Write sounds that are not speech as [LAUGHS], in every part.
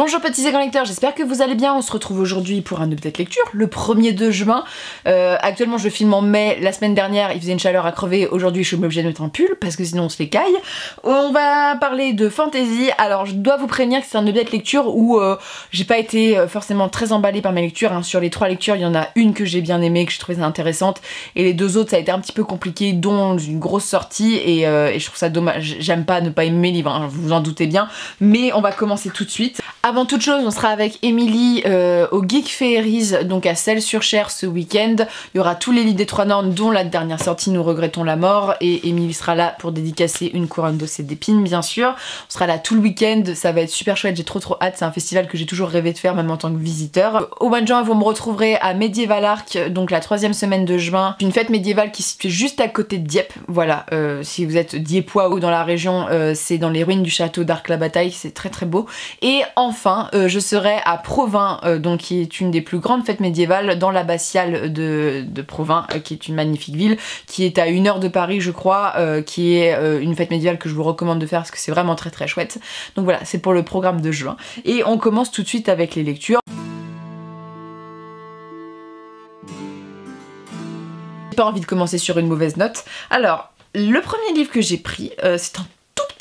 Bonjour petits écrans lecteurs, j'espère que vous allez bien. On se retrouve aujourd'hui pour un update lecture, le 1er de juin. Euh, actuellement je filme en mai, la semaine dernière il faisait une chaleur à crever, aujourd'hui je suis obligée de mettre un pull parce que sinon on se les caille. On va parler de fantasy, alors je dois vous prévenir que c'est un update lecture où euh, j'ai pas été euh, forcément très emballée par mes lectures. Hein. Sur les trois lectures il y en a une que j'ai bien aimée, que je trouvais intéressante et les deux autres ça a été un petit peu compliqué, dont une grosse sortie et, je trouve ça dommage. J'aime pas ne pas aimer mes livres, hein, vous vous en doutez bien, mais on va commencer tout de suite. Avant toute chose, on sera avec Emily euh, au Geek Fairies, donc à Celles-sur-Cher ce week-end. Il y aura tous les livres des trois normes, dont la dernière sortie, Nous regrettons la mort. Et Emily sera là pour dédicacer une couronne d'os d'épines, bien sûr. On sera là tout le week-end, ça va être super chouette, j'ai trop trop hâte. C'est un festival que j'ai toujours rêvé de faire, même en tant que visiteur. Au mois de juin, vous me retrouverez à Medieval Arc, donc la troisième semaine de juin. Une fête médiévale qui se situe juste à côté de Dieppe. Voilà, euh, si vous êtes Dieppois ou dans la région, euh, c'est dans les ruines du château d'Arc-la-Bataille, c'est très très beau. Et enfin, je serai à Provins, euh, donc qui est une des plus grandes fêtes médiévales, dans l'abbatiale de, Provins, euh, qui est une magnifique ville, qui est à une heure de Paris, je crois, euh, qui est une fête médiévale que je vous recommande de faire parce que c'est vraiment très très chouette. Donc voilà, c'est pour le programme de juin. Et on commence tout de suite avec les lectures. J'ai pas envie de commencer sur une mauvaise note. Alors, le premier livre que j'ai pris, c'est un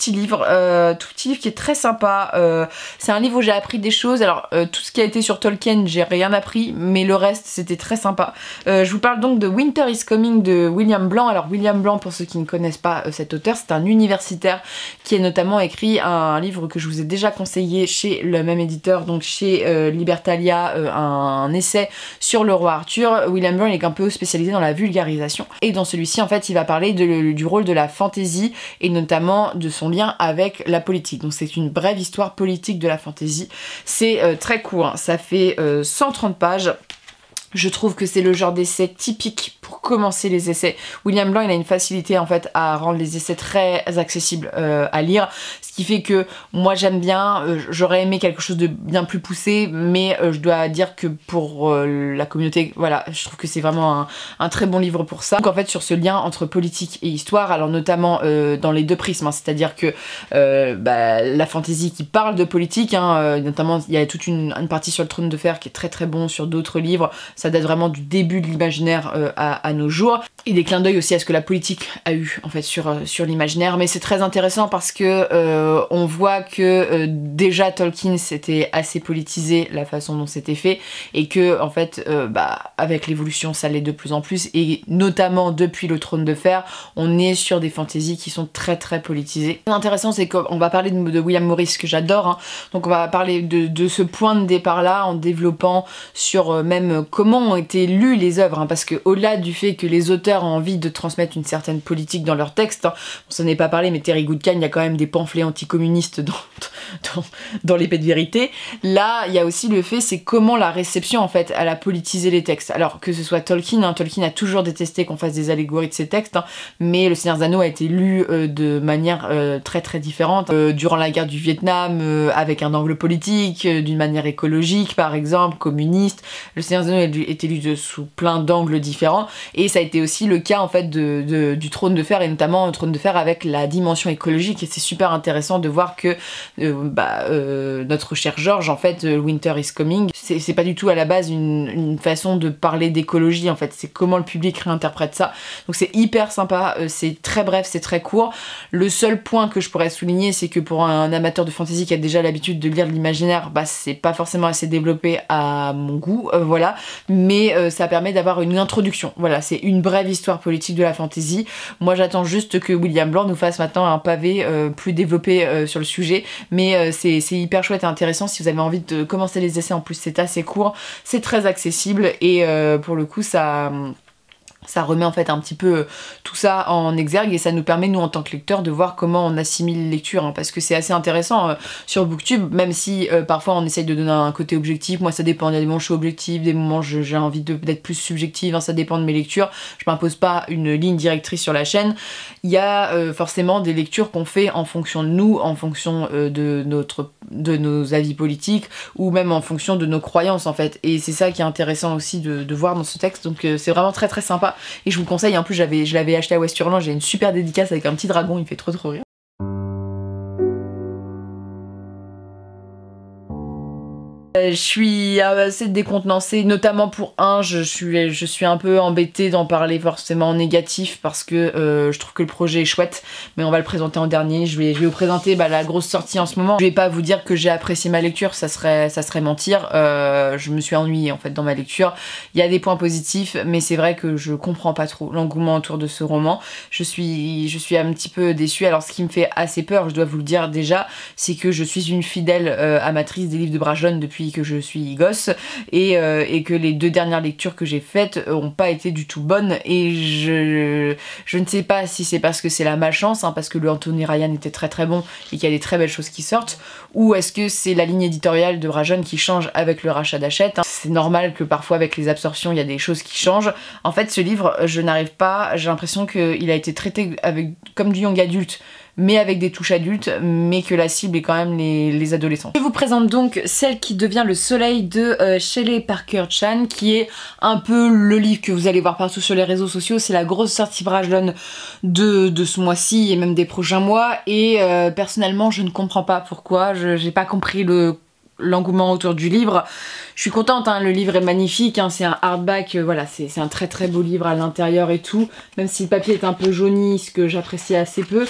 petit livre, euh, tout petit livre qui est très sympa. Euh, c'est un livre où j'ai appris des choses. Alors euh, tout ce qui a été sur Tolkien, j'ai rien appris, mais le reste c'était très sympa. je vous parle donc de Winter is Coming de William Blanc. Alors William Blanc, pour ceux qui ne connaissent pas cet auteur, c'est un universitaire qui a notamment écrit un livre que je vous ai déjà conseillé chez le même éditeur, donc chez Libertalia, un, essai sur le roi Arthur. William Blanc il est un peu spécialisé dans la vulgarisation. Et dans celui-ci, en fait, il va parler du rôle de la fantaisie et notamment de son avec la politique. Donc c'est une brève histoire politique de la fantaisie. C'est euh, très court, hein. ça fait 130 euh, pages. Je trouve que c'est le genre d'essai typique pour commencer les essais. William Blanc, il a une facilité en fait à rendre les essais très accessibles euh, à lire, ce qui fait que moi j'aime bien, euh, j'aurais aimé quelque chose de bien plus poussé, mais euh, je dois dire que pour la communauté, voilà, je trouve que c'est vraiment un, très bon livre pour ça. Donc en fait sur ce lien entre politique et histoire, alors notamment dans les deux prismes, hein, c'est-à-dire que bah, la fantaisie qui parle de politique, hein, notamment il y a toute une, une, partie sur le trône de fer qui est très très bon sur d'autres livres, ça date vraiment du début de l'imaginaire euh, à, nos jours. Et des clins d'œil aussi à ce que la politique a eu en fait sur, euh, sur l'imaginaire. Mais c'est très intéressant parce que euh, on voit que déjà Tolkien c'était assez politisé la façon dont c'était fait et que en fait bah, avec l'évolution ça l'est de plus en plus et notamment depuis le trône de fer on est sur des fantaisies qui sont très très politisées. Ce intéressant c'est qu'on va parler de, William Morris que j'adore hein. donc on va parler de, ce point de départ là en développement sur même comment ont été lues les œuvres, hein, parce que au-delà du fait que les auteurs ont envie de transmettre une certaine politique dans leurs textes, hein, on s'en est pas parlé, mais Terry Goodkind, il y a quand même des pamphlets anticommunistes [LAUGHS] dans, dans, l'épée de vérité. Là, il y a aussi le fait, c'est comment la réception, en fait, elle a politisé les textes. Alors que ce soit Tolkien, hein, Tolkien a toujours détesté qu'on fasse des allégories de ses textes, mais Le Seigneur des Anneaux a été lu euh, de manière euh, très très différente, euh, durant la guerre du Vietnam, avec un angle politique, d'une manière écologique par exemple, communiste. Le Seigneur des Anneaux été lu sous plein d'angles différents. Et ça a été aussi le cas en fait de, du trône de fer et notamment un trône de fer avec la dimension écologique. Et c'est super intéressant de voir que euh, bah, euh, notre cher George en fait euh, Winter is Coming c'est pas du tout à la base une, façon de parler d'écologie en fait. C'est comment le public réinterprète ça. Donc c'est hyper sympa c'est très bref c'est très court. Le seul point que je pourrais souligner c'est que pour un amateur de fantasy qui a déjà l'habitude de lire l'imaginaire bah c'est pas forcément assez développé à mon goût voilà mais euh, ça permet d'avoir une introduction. Voilà, c'est une brève histoire politique de la fantasy. Moi j'attends juste que William Blanc nous fasse maintenant un pavé euh, plus développé euh, sur le sujet, mais c'est hyper chouette et intéressant si vous avez envie de commencer les essais en plus c'est assez court, c'est très accessible et pour le coup ça ça remet en fait un petit peu tout ça en exergue et ça nous permet nous en tant que lecteurs de voir comment on assimile les lectures hein, parce que c'est assez intéressant euh, sur Booktube même si euh, parfois on essaye de donner un côté objectif. Moi ça dépend il y a des moments je suis objectif des moments j'ai envie d'être plus subjective hein, ça dépend de mes lectures. Je m'impose pas une ligne directrice sur la chaîne. Il y a euh, forcément des lectures qu'on fait en fonction de nous en fonction de notre de nos avis politiques ou même en fonction de nos croyances en fait. Et c'est ça qui est intéressant aussi de, de voir dans ce texte. Donc c'est vraiment très très sympa et je vous conseille, en plus je l'avais acheté à Westurland, j'ai une super dédicace avec un petit dragon, il fait trop trop rire. Je suis assez décontenancée, notamment pour un, je suis, un peu embêtée d'en parler forcément en négatif parce que euh, je trouve que le projet est chouette, mais on va le présenter en dernier. Je vais, vous présenter bah, la grosse sortie en ce moment. Je vais pas vous dire que j'ai apprécié ma lecture, ça serait, mentir. Euh, je me suis ennuyée en fait dans ma lecture. Il y a des points positifs, mais c'est vrai que je comprends pas trop l'engouement autour de ce roman. Je suis, je suis un petit peu déçue. Alors ce qui me fait assez peur, je dois vous le dire déjà, c'est que je suis une fidèle amatrice des livres de Brajon depuis que je suis gosse et, euh, et que les deux dernières lectures que j'ai faites ont pas été du tout bonnes et je, je ne sais pas si c'est parce que c'est la malchance, hein, parce que le Anthony Ryan était très très bon et qu'il y a des très belles choses qui sortent, ou est-ce que c'est la ligne éditoriale de Brajon qui change avec le rachat d'Achète. Hein. C'est normal que parfois avec les absorptions il y a des choses qui changent. En fait ce livre je n'arrive pas, j'ai l'impression qu'il a été traité avec, comme du young adulte mais avec des touches adultes, mais que la cible est quand même les, adolescents. Je vous présente donc celle qui devient le soleil de euh, Shelley Parker Chan, qui est un peu le livre que vous allez voir partout sur les réseaux sociaux. C'est la grosse sortie Brajlon de, de ce mois-ci et même des prochains mois. Et euh, personnellement, je ne comprends pas pourquoi. Je n'ai pas compris le l'engouement autour du livre. Je suis contente, hein, le livre est magnifique, hein, c'est un hardback, euh, voilà, c'est un très très beau livre à l'intérieur et tout, même si le papier est un peu jauni, ce que j'apprécie assez peu.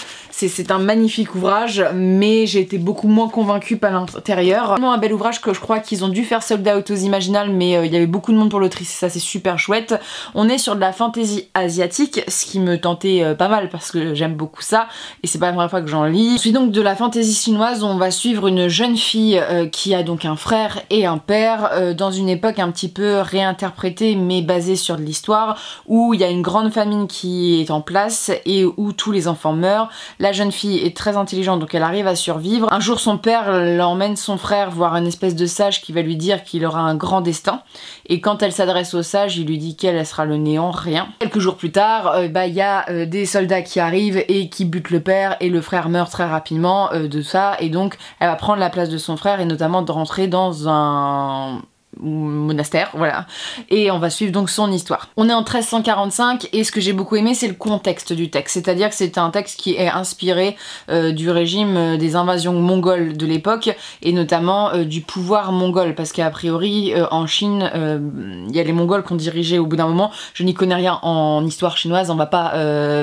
C'est un magnifique ouvrage, mais j'ai été beaucoup moins convaincue par l'intérieur. Vraiment un bel ouvrage que je crois qu'ils ont dû faire sold out aux Imaginales, mais euh, il y avait beaucoup de monde pour l'autrice, ça c'est super chouette. On est sur de la fantaisie asiatique, ce qui me tentait euh, pas mal parce que j'aime beaucoup ça, et c'est pas la première fois que j'en lis. Suis donc de la fantaisie chinoise, on va suivre une jeune fille qui a donc un frère et un père euh, dans une époque un petit peu réinterprétée mais basée sur de l'histoire où il y a une grande famine qui est en place et où tous les enfants meurent. Jeune fille est très intelligente donc elle arrive à survivre. Un jour son père l'emmène son frère voir une espèce de sage qui va lui dire qu'il aura un grand destin et quand elle s'adresse au sage il lui dit qu'elle sera le néant, rien. Quelques jours plus tard euh, bah, il y a euh, des soldats qui arrivent et qui butent le père et le frère meurt très rapidement de ça et donc elle va prendre la place de son frère et notamment rentrer dans un monastère, voilà. Et on va suivre donc son histoire. On est en 1345 et ce que j'ai beaucoup aimé c'est le contexte du texte, c'est-à-dire que c'est un texte qui est inspiré euh, du régime euh, des invasions mongoles de l'époque et notamment euh, du pouvoir mongol parce qu'a priori en Chine il y a les mongols qui ont dirigé au bout d'un moment, je n'y connais rien en histoire chinoise, on va pas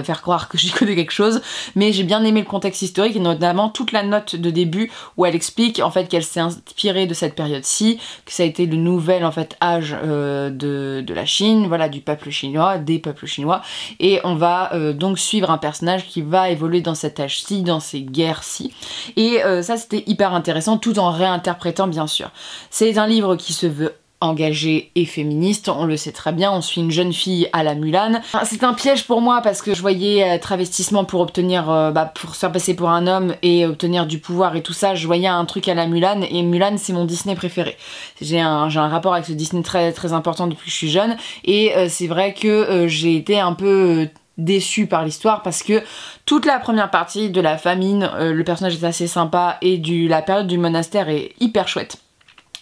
faire croire que [LAUGHS] j'y connais quelque chose, mais j'ai bien aimé le contexte historique et notamment toute la note de début où elle explique en fait qu'elle s'est inspirée de cette période-ci, que ça a été le nouvel en fait âge euh, de, la Chine, voilà, du peuple chinois, des peuples chinois, et on va euh, donc suivre un personnage qui va évoluer dans cet âge-ci, dans ces guerres-ci, et euh, ça c'était hyper intéressant, tout en réinterprétant bien sûr. C'est un livre qui se veut engagée et féministe, on le sait très bien, on suit une jeune fille à la Mulan. C'est un piège pour moi parce que je voyais euh, travestissement pour obtenir, euh, bah, pour se faire passer pour un homme et obtenir du pouvoir et tout ça, je voyais un truc à la Mulan et Mulan c'est mon Disney préféré. J'ai un, rapport avec ce Disney très important depuis que je suis jeune et euh, c'est vrai que j'ai été un peu déçue par l'histoire parce que toute la première partie de la famine, le personnage est assez sympa et la période du monastère est hyper chouette.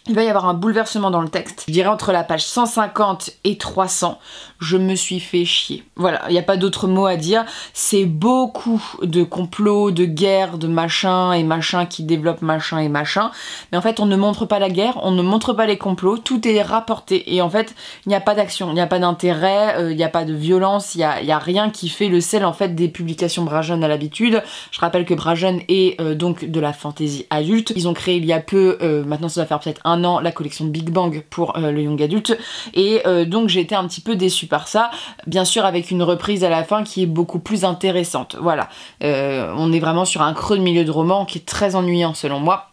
Il va y avoir un bouleversement dans le texte. Je dirais entre la page 150 et 300, je me suis fait chier. Voilà, il n'y a pas d'autre mot à dire. C'est beaucoup de complots, de guerres, de machin et machin qui développent machin et machin. Mais en fait, on ne montre pas la guerre, on ne montre pas les complots, tout est rapporté. Et en fait, il n'y a pas d'action, il n'y a pas d'intérêt, euh, il n'y a pas de violence, il n'y a, rien qui fait le sel en fait des publications Brajon à l'habitude. Je rappelle que Brajon est euh, donc de la fantaisie adulte. Ils ont créé il y a peu, euh, maintenant ça va faire peut-être un la collection Big Bang pour euh, le young adulte. Et euh, donc j'ai été un petit peu déçue par ça. Bien sûr avec une reprise à la fin qui est beaucoup plus intéressante. Voilà. Euh, on est vraiment sur un creux de milieu de roman qui est très ennuyant selon moi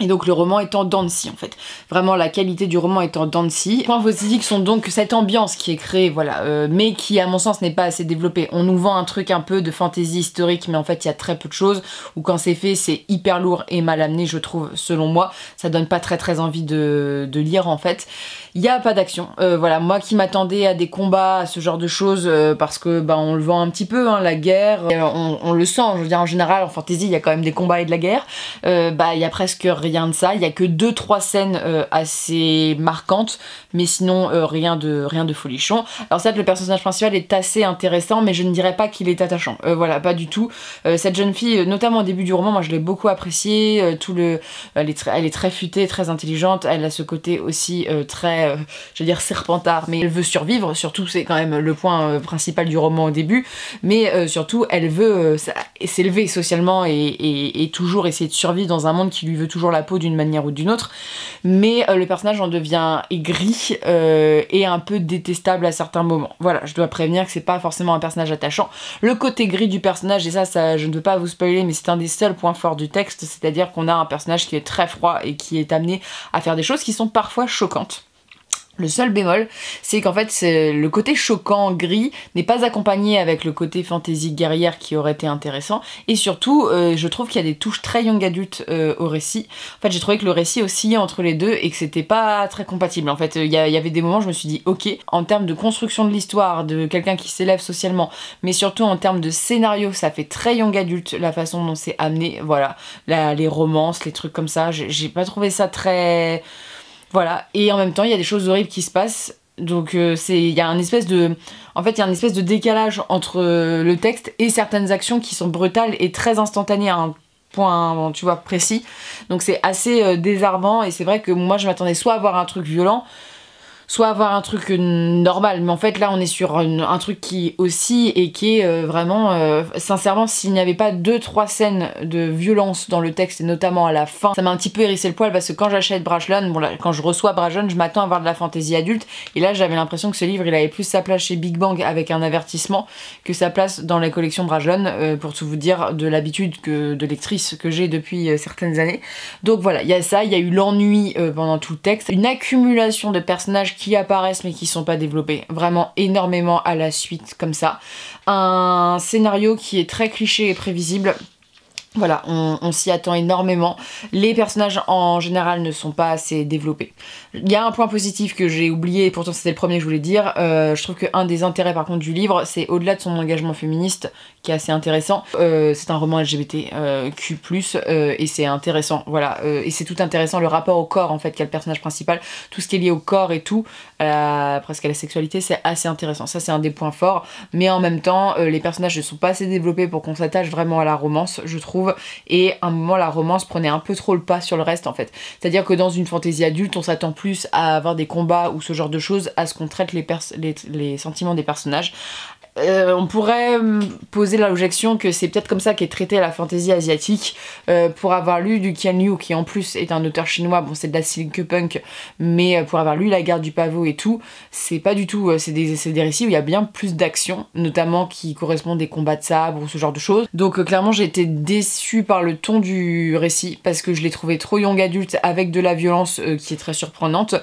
et donc le roman est en dents en fait. Vraiment la qualité du roman est en dents de scie. Les points sont donc cette ambiance qui est créée, voilà, euh, mais qui à mon sens n'est pas assez développée. On nous vend un truc un peu de fantaisie historique, mais en fait il y a très peu de choses, ou quand c'est fait c'est hyper lourd et mal amené je trouve, selon moi. Ça donne pas très très envie de, de lire en fait. Il n'y a pas d'action. Euh, voilà, moi qui m'attendais à des combats, à ce genre de choses, euh, parce que bah, on le vend un petit peu, hein, la guerre, on, le sent, je veux dire en général en fantasy il y a quand même des combats et de la guerre, bah il y a presque rien de ça. Il y a que deux trois scènes assez marquantes, mais sinon rien de rien de folichon. Alors certes, le personnage principal est assez intéressant, mais je ne dirais pas qu'il est attachant. voilà, pas du tout. cette jeune fille, notamment au début du roman, moi je l'ai beaucoup appréciée. tout le, elle est, elle est très futée, très intelligente. Elle a ce côté aussi très, je veux dire serpentard, mais elle veut survivre. Surtout, c'est quand même le point principal du roman au début. Mais surtout, elle veut s'élever socialement et, toujours essayer de survivre dans un monde qui lui veut toujours la peau d'une manière ou d'une autre. Mais euh, le personnage en devient aigri euh, et un peu détestable à certains moments. Voilà, je dois prévenir que c'est pas forcément un personnage attachant. Le côté gris du personnage, et ça, ça je ne veux pas vous spoiler, mais c'est un des seuls points forts du texte, c'est-à-dire qu'on a un personnage qui est très froid et qui est amené à faire des choses qui sont parfois choquantes. Le seul bémol, c'est qu'en fait, le côté choquant, gris, n'est pas accompagné avec le côté fantasy guerrière qui aurait été intéressant. Et surtout, euh, je trouve qu'il y a des touches très young adulte euh, au récit. En fait, j'ai trouvé que le récit oscillait entre les deux et que c'était pas très compatible. En fait, il y, avait des moments, je me suis dit, ok, en termes de construction de l'histoire, de quelqu'un qui s'élève socialement, mais surtout en termes de scénario, ça fait très young adulte la façon dont c'est amené. Voilà, les romances, les trucs comme ça, j'ai pas trouvé ça très voilà, et en même temps, il y a des choses horribles qui se passent. Donc euh, c'est il y a un espèce de décalage entre euh, le texte et certaines actions qui sont brutales et très instantanées à un point tu vois précis. Donc c'est assez euh, désarmant et c'est vrai que moi je m'attendais soit à voir un truc violent, soit avoir un truc normal. Mais en fait, là, on est sur un truc qui aussi et qui est euh, vraiment, euh, sincèrement, s'il n'y avait pas deux, trois scènes de violence dans le texte, et notamment à la fin, ça m'a un petit peu hérissé le poil parce que quand j'achète Brajlon, bon là, quand je reçois Brajlon, je m'attends à voir de la fantaisie adulte. Et là, j'avais l'impression que ce livre, il avait plus sa place chez Big Bang avec un avertissement que sa place dans la collection Brajlon, euh, pour tout vous dire de l'habitude que de lectrice que j'ai depuis certaines années. Donc voilà, il y a ça, il y a eu l'ennui pendant tout le texte, une accumulation de personnages qui apparaissent mais qui sont pas développés. Vraiment énormément à la suite comme ça. Un scénario qui est très cliché et prévisible voilà, on, s'y attend énormément. Les personnages en général ne sont pas assez développés. Il y a un point positif que j'ai oublié, et pourtant c'était le premier que je voulais dire. Euh, je trouve qu'un des intérêts par contre du livre, c'est au-delà de son engagement féministe, qui est assez intéressant. Euh, c'est un roman LGBTQ+, euh, et c'est intéressant, voilà. et c'est tout intéressant, le rapport au corps en fait qu'a le personnage principal, tout ce qui est lié au corps et tout, presque à la sexualité, c'est assez intéressant. Ça c'est un des points forts. Mais en même temps, les personnages ne sont pas assez développés pour qu'on s'attache vraiment à la romance, je trouve et à un moment la romance prenait un peu trop le pas sur le reste en fait. C'est-à-dire que dans une fantaisie adulte, on s'attend plus à avoir des combats ou ce genre de choses, à ce qu'on traite les, les sentiments des personnages, euh, on pourrait poser l'objection que c'est peut-être comme ça qu'est traité la fantaisie asiatique. Euh, pour avoir lu du Qian Liu, qui en plus est un auteur chinois, bon c'est de la punk, mais euh, pour avoir lu La Guerre du Pavot et tout, c'est pas du tout, c'est des, des, récits où il y a bien plus d'action, notamment qui correspondent des combats de sabre ou ce genre de choses. Donc clairement j'ai été déçue par le ton du récit, parce que je l'ai trouvé trop young adulte avec de la violence qui est très surprenante.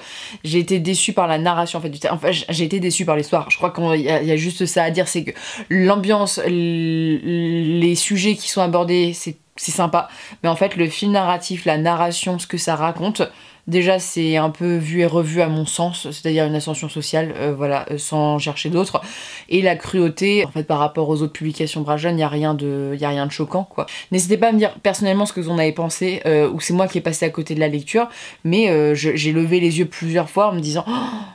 J'ai été déçue par la narration en fait Enfin j'ai été déçue par l'histoire, je crois qu'il y, a juste ça à dire c'est que l'ambiance, les sujets qui sont abordés, c'est sympa. Mais en fait, le fil narratif, la narration, ce que ça raconte, Déjà, c'est un peu vu et revu à mon sens, c'est-à-dire une ascension sociale, euh, voilà, euh, sans chercher d'autres. Et la cruauté, en fait, par rapport aux autres publications Brajon, il n'y a, rien de, a rien de choquant, quoi. N'hésitez pas à me dire personnellement ce que vous en avez pensé, euh, ou c'est moi qui ai passé à côté de la lecture, mais j'ai levé les yeux plusieurs fois en me disant, oh,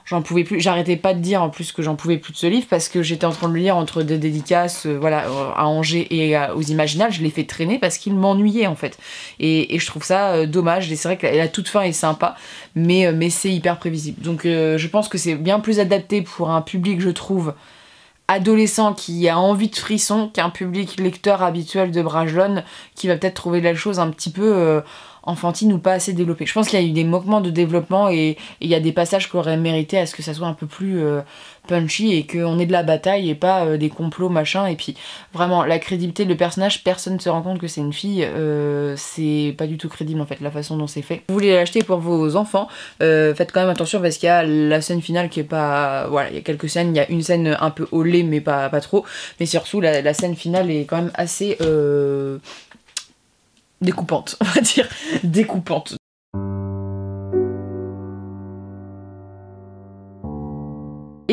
j'en pouvais plus, j'arrêtais pas de dire en plus que j'en pouvais plus de ce livre, parce que j'étais en train de le lire entre des dédicaces, voilà, à Angers et aux Imaginales, je l'ai fait traîner parce qu'il m'ennuyait, en fait. Et, je trouve ça dommage, c'est vrai que la toute fin est pas, mais, euh, mais c'est hyper prévisible. Donc euh, je pense que c'est bien plus adapté pour un public, je trouve, adolescent qui a envie de frisson qu'un public lecteur habituel de Brajlon qui va peut-être trouver la chose un petit peu euh, enfantine ou pas assez développée. Je pense qu'il y a eu des moquements de développement et il y a des passages qui auraient mérité à ce que ça soit un peu plus punchy et qu'on ait de la bataille et pas euh, des complots machin. Et puis vraiment la crédibilité de le personnage personne ne se rend compte que c'est une fille euh, c'est pas du tout crédible en fait la façon dont c'est fait. Vous voulez l'acheter pour vos enfants euh, faites quand même attention parce qu'il y a la scène finale qui est pas voilà il y a quelques scènes. Il y a une scène un peu au lait mais pas, pas trop. Mais surtout la scène finale est quand même assez découpante on va dire. [LAUGHS] Découpante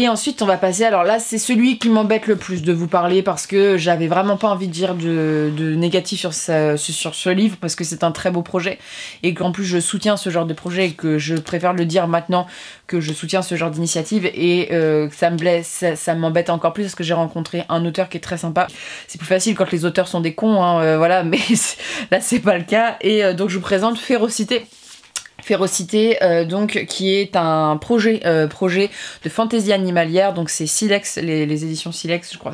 Et ensuite, on va passer. Alors là, c'est celui qui m'embête le plus de vous parler parce que j'avais vraiment pas envie de dire de, négatif sur, ce livre parce que c'est un très beau projet et qu'en plus je soutiens ce genre de projet et que je préfère le dire maintenant que je soutiens ce genre d'initiative et euh, ça me blesse, ça, m'embête encore plus parce que j'ai rencontré un auteur qui est très sympa. C'est plus facile quand les auteurs sont des cons, hein, euh, voilà, [LAUGHS] mais là c'est pas le cas. Et euh, donc je vous présente Férocité Férocité, euh, donc, qui est un projet, euh, projet de fantaisie animalière. Donc, c'est Silex, les, éditions Silex, je crois,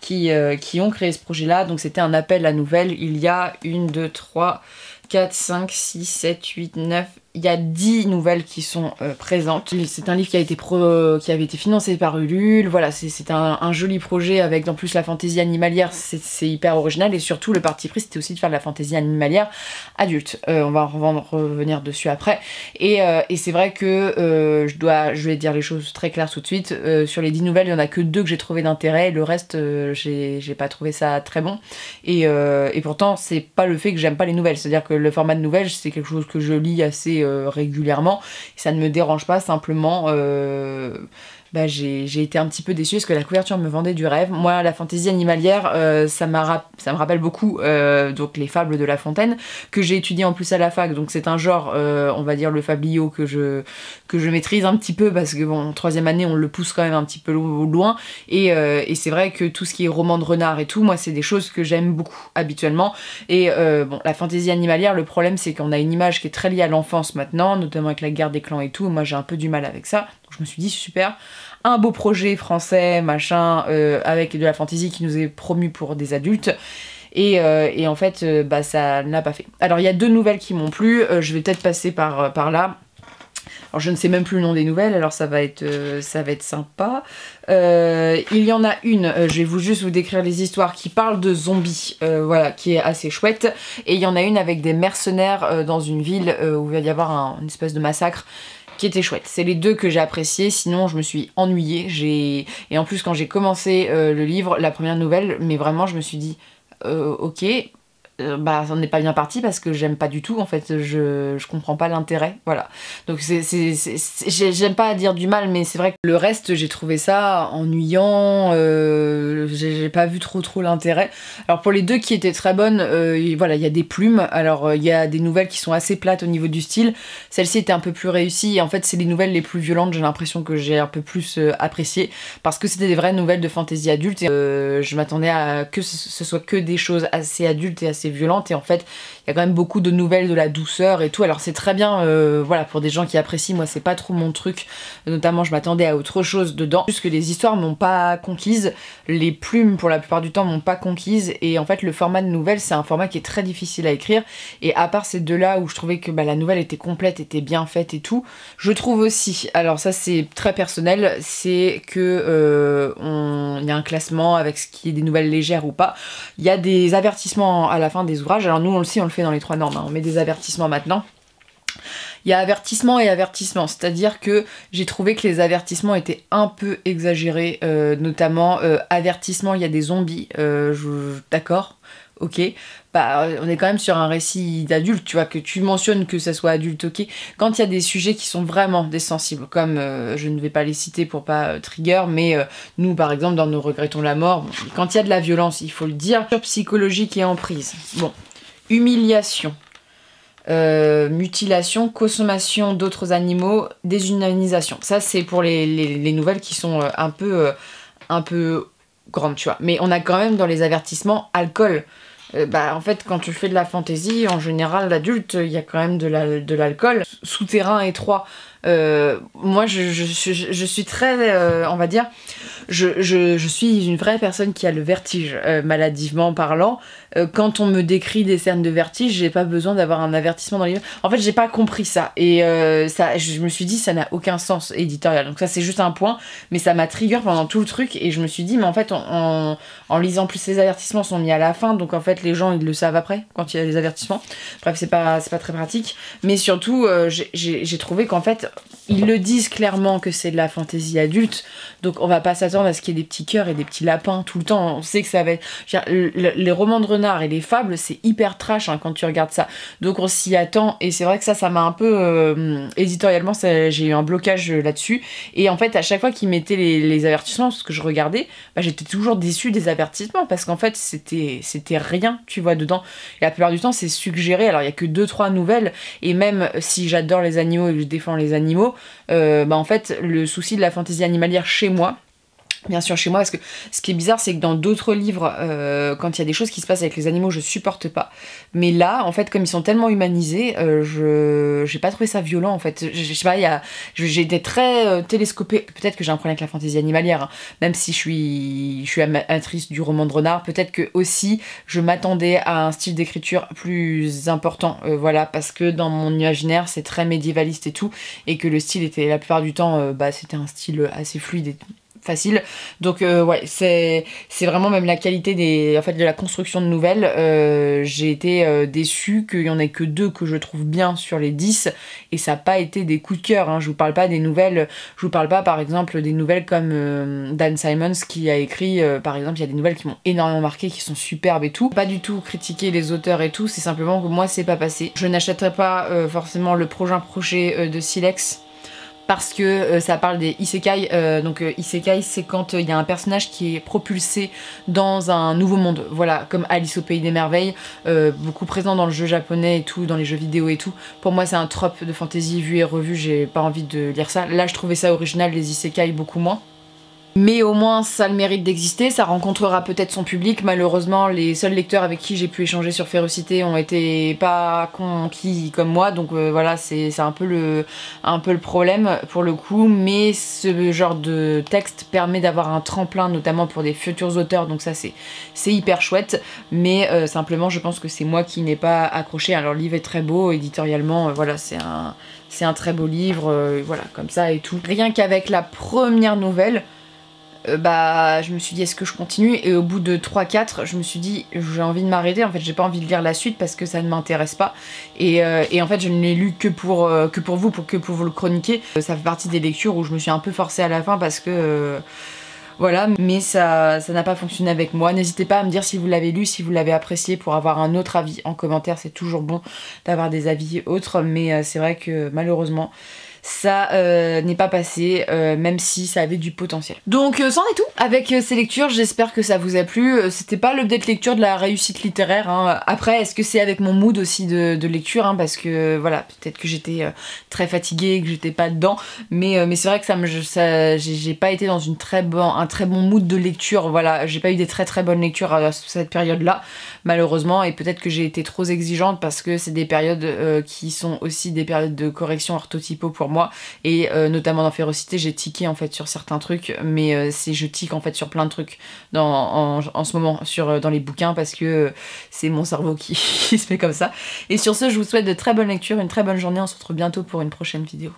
qui, euh, qui ont créé ce projet-là. Donc, c'était un appel à nouvelles. Il y a une, deux, trois, 4, 5, 6, 7, 8, 9, il y a 10 nouvelles qui sont euh, présentes. C'est un livre qui, a été qui avait été financé par Ulule. Voilà, c'est un, joli projet avec en plus la fantaisie animalière, c'est hyper original. Et surtout, le parti pris, c'était aussi de faire de la fantaisie animalière adulte. Euh, on va revenir dessus après. Et, euh, et c'est vrai que je, dois, je vais dire les choses très claires tout de suite. sur les 10 nouvelles, il n'y en a que deux que j'ai trouvé d'intérêt. Le reste, j'ai pas trouvé ça très bon. Et, et pourtant, c'est pas le fait que j'aime pas les nouvelles. C'est-à-dire que le format de nouvelles, c'est quelque chose que je lis assez euh, régulièrement. Ça ne me dérange pas, simplement euh, bah, j'ai été un petit peu déçue parce que la couverture me vendait du rêve. Moi, la fantaisie animalière, euh, ça, ça me rappelle beaucoup euh, donc les fables de La Fontaine, que j'ai étudié en plus à la fac. Donc c'est un genre, euh, on va dire le fablio que je, que je maîtrise un petit peu parce que bon, troisième année, on le pousse quand même un petit peu loin. Et, et c'est vrai que tout ce qui est roman de renard et tout, moi, c'est des choses que j'aime beaucoup habituellement. Et bon, la fantaisie animalière, le problème, c'est qu'on a une image qui est très liée à l'enfance maintenant, notamment avec la guerre des clans et tout. Moi, j'ai un peu du mal avec ça. Je me suis dit, super un beau projet français, machin, euh, avec de la fantaisie qui nous est promu pour des adultes. Et, euh, en fait, euh, bah, ça n'a pas fait. Alors, il y a deux nouvelles qui m'ont plu. je vais peut-être passer par, là. Alors je ne sais même plus le nom des nouvelles, alors ça va être, ça va être sympa. il y en a une, je vais vous juste vous décrire les histoires qui parlent de zombies, voilà, qui est assez chouette. Et il y en a une avec des mercenaires dans une ville où il va y avoir une espèce de massacre qui était chouette. C'est les deux que j'ai appréciés, sinon je me suis ennuyée. J'ai Et en plus quand j'ai commencé euh, le livre, la première nouvelle, mais vraiment je me suis dit, euh, ok, euh, bah ça n'est pas bien parti parce que j'aime pas du tout en fait je, je comprends pas l'intérêt voilà. Donc c'est j'aime pas dire du mal mais c'est vrai que le reste j'ai trouvé ça ennuyant euh, j'ai pas vu trop trop l'intérêt. Alors pour les deux qui étaient très bonnes euh, voilà il y a des plumes. Alors il y a des nouvelles qui sont assez plates au niveau du style. Celle-ci était un peu plus réussie et en fait c'est les nouvelles les plus violentes j'ai l'impression que j'ai un peu plus apprécié parce que c'était des vraies nouvelles de fantasy adulte et je m'attendais à que ce soit que des choses assez adultes et assez violente et en fait y a quand même beaucoup de nouvelles de la douceur et tout. Alors c'est très bien euh, voilà pour des gens qui apprécient. Moi c'est pas trop mon truc. Notamment je m'attendais à autre chose dedans. Puisque les histoires m'ont pas conquise. Les plumes pour la plupart du temps m'ont pas conquise. Et en fait le format de nouvelle c'est un format qui est très difficile à écrire. Et à part ces deux là où je trouvais que bah, la nouvelle était complète était bien faite et tout je trouve aussi alors ça c'est très personnel c'est que euh, il y a un classement avec ce qui est des nouvelles légères ou pas. Il y a des avertissements à la fin des ouvrages. Alors nous, on le sait, on le fait dans les trois normes. Hein. On met des avertissements maintenant. Il y a avertissement et avertissement, c'est-à-dire que j'ai trouvé que les avertissements étaient un peu exagérés, euh, notamment euh, avertissement, il y a des zombies, euh, d'accord, ok, bah, on est quand même sur un récit d'adulte, tu vois, que tu mentionnes que ça soit adulte, ok. Quand il y a des sujets qui sont vraiment des sensibles, comme je ne vais pas les citer pour pas trigger, mais nous par exemple dans Nous regrettons la mort, quand il y a de la violence, il faut le dire, psychologique et emprise. Bon, humiliation, euh, mutilation, consommation d'autres animaux, déshumanisation. Ça, c'est pour les, nouvelles qui sont euh, un peu, euh, un peu grandes, tu vois. Mais on a quand même dans les avertissements alcool. bah, en fait, quand tu fais de la fantaisie, en général, l'adulte, il y a quand même de l'alcool. Souterrain étroit. moi, je, je, suis très, on va dire, je, suis une vraie personne qui a le vertige, maladivement parlant. Euh, quand on me décrit des scènes de vertige, j'ai pas besoin d'avoir un avertissement dans les livres. En fait, j'ai pas compris ça. Et euh, ça, je me suis dit, ça n'a aucun sens éditorial. Donc ça, c'est juste un point. Mais ça m'a trigger pendant tout le truc. Et je me suis dit, mais en fait, en, lisant plus ces avertissements sont mis à la fin. Donc en fait, les gens, ils le savent après, quand il y a les avertissements. Bref, c'est pas, pas très pratique. Mais surtout, euh, j'ai trouvé qu'en fait, ils le disent clairement que c'est de la fantaisie adulte, donc on va pas s'attendre à ce qu'il y ait des petits cœurs et des petits lapins tout le temps. On sait que ça va être. les romans de renard et les fables, c'est hyper trash hein, quand tu regardes ça. Donc on s'y attend, et c'est vrai que ça, ça m'a un peu. Euh, éditorialement, j'ai eu un blocage là-dessus. Et en fait, à chaque fois qu'ils mettaient les, avertissements, parce que je regardais, bah, j'étais toujours déçue des avertissements, parce qu'en fait, c'était rien, tu vois, dedans. La plupart du temps, c'est suggéré. Alors il y a que deux, trois nouvelles, et même si j'adore les animaux et je défends les animaux, euh, bah en fait, le souci de la fantaisie animalière chez moi, bien sûr chez moi parce que ce qui est bizarre c'est que dans d'autres livres euh, quand il y a des choses qui se passent avec les animaux je supporte pas. Mais là en fait comme ils sont tellement humanisés euh, je j'ai pas trouvé ça violent en fait. Je, sais pas il j'ai très euh, télescopée. Peut-être que j'ai un problème avec la fantaisie animalière hein. même si je suis je suis amatrice du roman de renard peut-être que aussi je m'attendais à un style d'écriture plus important voilà parce que dans mon imaginaire c'est très médiévaliste et tout et que le style était la plupart du temps bah c'était un style assez fluide et facile. Donc euh, ouais, c'est c'est vraiment même la qualité des en fait de la construction de nouvelles. Euh, j'ai été euh, déçue qu'il y en ait que deux que je trouve bien sur les 10 et ça n'a pas été des coups de cœur. Hein. Je vous parle pas des nouvelles, je vous parle pas par exemple des nouvelles comme Dan Simons qui a écrit par exemple il y a des nouvelles qui m'ont énormément marqué, qui sont superbes et tout. Pas du tout critiquer les auteurs et tout, c'est simplement que moi c'est pas passé. Je n'achèterai pas forcément le prochain projet de Silex parce que euh, ça parle des isekai. Euh, donc euh, isekai, c'est quand il y a un personnage qui est propulsé dans un nouveau monde. Voilà, comme Alice au pays des merveilles, beaucoup présent dans le jeu japonais et tout, dans les jeux vidéo et tout. Pour moi, c'est un trope de fantasy vu et revu. J'ai pas envie de lire ça. Là, je trouvais ça original, les isekai beaucoup moins. Mais au moins ça le mérite d'exister, ça rencontrera peut-être son public. Malheureusement, les seuls lecteurs avec qui j'ai pu échanger sur Férocité ont été pas conquis comme moi, donc euh, voilà, c'est un, peu le, un peu le problème pour le coup. Mais ce genre de texte permet d'avoir un tremplin, notamment pour des futurs auteurs, donc ça c'est hyper chouette. Mais euh, simplement, je pense que c'est moi qui n'ai pas accroché. Alors, le livre est très beau, éditorialement, euh, voilà, c'est un, un très beau livre, voilà, comme ça et tout. Rien qu'avec la première nouvelle, euh, bah je me suis dit est-ce que je continue? Et au bout de 3-4 je me suis dit j'ai envie de m'arrêter. En fait j'ai pas envie de lire la suite parce que ça ne m'intéresse pas. Et, euh, en fait je ne l'ai lu que pour, euh, que pour vous pour que pour vous le chroniquer. Ça fait partie des lectures où je me suis un peu forcée à la fin parce que voilà, mais ça ça n'a pas fonctionné avec moi. N'hésitez pas à me dire si vous l'avez lu, si vous l'avez apprécié pour avoir un autre avis en commentaire. C'est toujours bon d'avoir des avis autres, mais c'est vrai que malheureusement, ça euh, n'est pas passé, euh, même si ça avait du potentiel. Donc euh, c'en est tout avec ces lectures, j'espère que ça vous a plu. C'était pas l'update lecture de la réussite littéraire. Hein. Après, est-ce que c'est avec mon mood aussi de, lecture hein, Parce que voilà, peut-être que j'étais très fatiguée, que j'étais pas dedans, mais, mais c'est vrai que ça me, j'ai pas été dans une très bon, un très bon mood de lecture. Voilà, j'ai pas eu des très très bonnes lectures à cette période-là, malheureusement, et peut-être que j'ai été trop exigeante parce que c'est des périodes qui sont aussi des périodes de correction orthotypo pour moi. Et euh, notamment dans Férocité j'ai tiqué en fait sur certains trucs. Mais euh, c'est je tique en fait sur plein de trucs dans, en, ce moment sur, euh, dans les bouquins parce que c'est mon cerveau qui, [LAUGHS] qui se fait comme ça. Et sur ce je vous souhaite de très bonnes lectures une très bonne journée. On se retrouve bientôt pour une prochaine vidéo